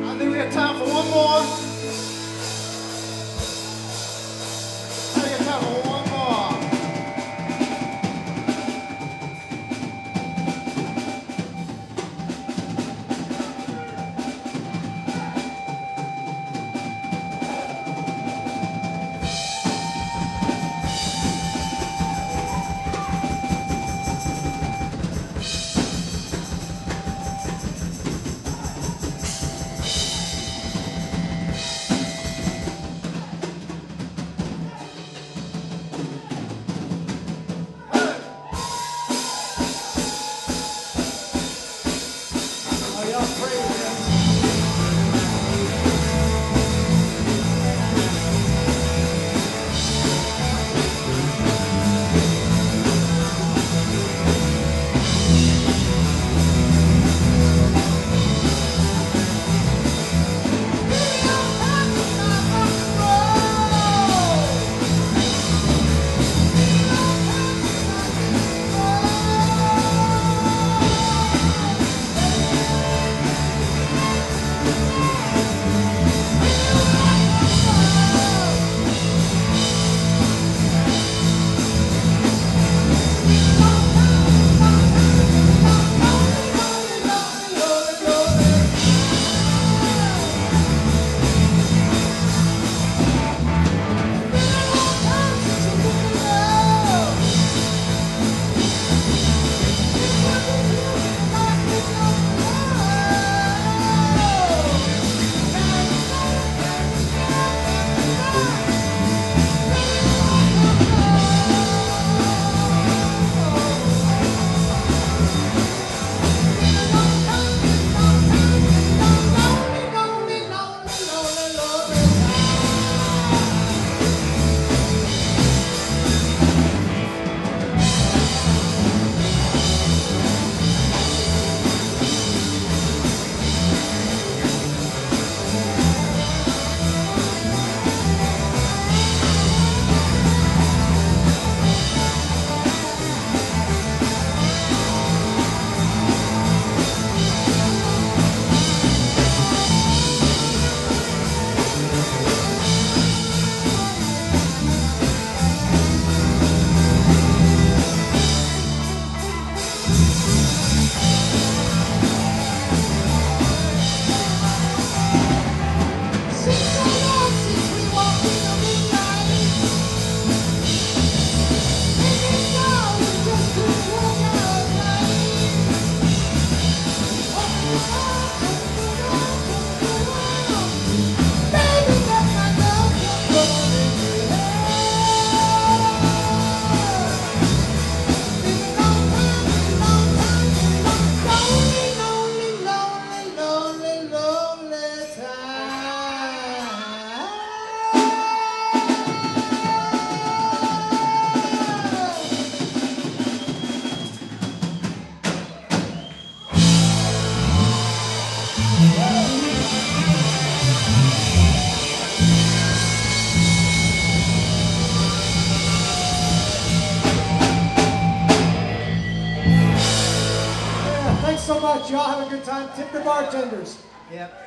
I think we have time for one more. Thanks so much. Y'all have a good time. Tip the bartenders. Yep.